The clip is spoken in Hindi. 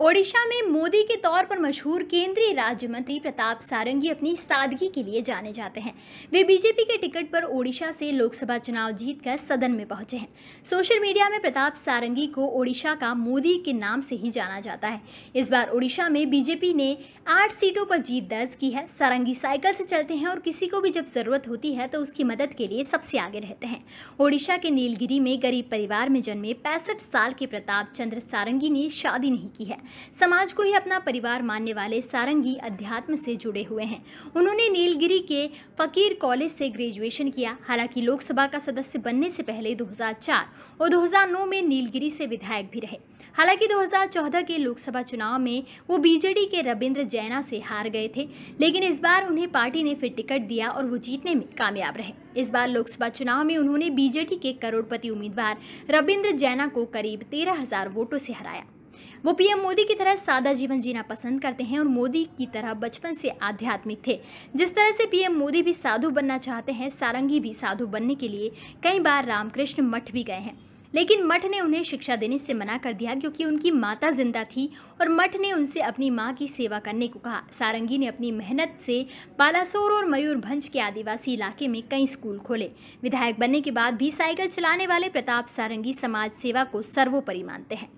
ओडिशा में मोदी के तौर पर मशहूर केंद्रीय राज्य मंत्री प्रताप सारंगी अपनी सादगी के लिए जाने जाते हैं। वे बीजेपी के टिकट पर ओडिशा से लोकसभा चुनाव जीतकर सदन में पहुँचे हैं। सोशल मीडिया में प्रताप सारंगी को ओडिशा का मोदी के नाम से ही जाना जाता है। इस बार ओडिशा में बीजेपी ने आठ सीटों पर जीत दर्ज की है। सारंगी साइकिल से चलते हैं और किसी को भी जब ज़रूरत होती है तो उसकी मदद के लिए सबसे आगे रहते हैं। ओडिशा के नीलगिरी में गरीब परिवार में जन्मे पैंसठ साल के प्रताप चंद्र सारंगी ने शादी नहीं की है। समाज को ही अपना परिवार मानने वाले सारंगी अध्यात्म से जुड़े हुए हैं। उन्होंने नीलगिरी के फकीर कॉलेज से ग्रेजुएशन किया। हालाँकि लोकसभा का सदस्य बनने से पहले 2004 और 2009 में नीलगिरी से विधायक भी रहे। हालाँकि 2014 के लोकसभा चुनाव में वो बीजेडी के रविंद्र जैना से हार गए थे, लेकिन इस बार उन्हें पार्टी ने फिर टिकट दिया और वो जीतने में कामयाब रहे। इस बार लोकसभा चुनाव में उन्होंने बीजेडी के करोड़पति उम्मीदवार रविंद्र जैना को करीब तेरह हज़ार वोटों से हराया। वो पीएम मोदी की तरह सादा जीवन जीना पसंद करते हैं और मोदी की तरह बचपन से आध्यात्मिक थे। जिस तरह से पीएम मोदी भी साधु बनना चाहते हैं, सारंगी भी साधु बनने के लिए कई बार रामकृष्ण मठ भी गए हैं। लेकिन मठ ने उन्हें शिक्षा देने से मना कर दिया क्योंकि उनकी माता ज़िंदा थी और मठ ने उनसे अपनी माँ की सेवा करने को कहा। सारंगी ने अपनी मेहनत से बालासोर और मयूरभंज के आदिवासी इलाके में कई स्कूल खोले। विधायक बनने के बाद भी साइकिल चलाने वाले प्रताप सारंगी समाज सेवा को सर्वोपरि मानते हैं।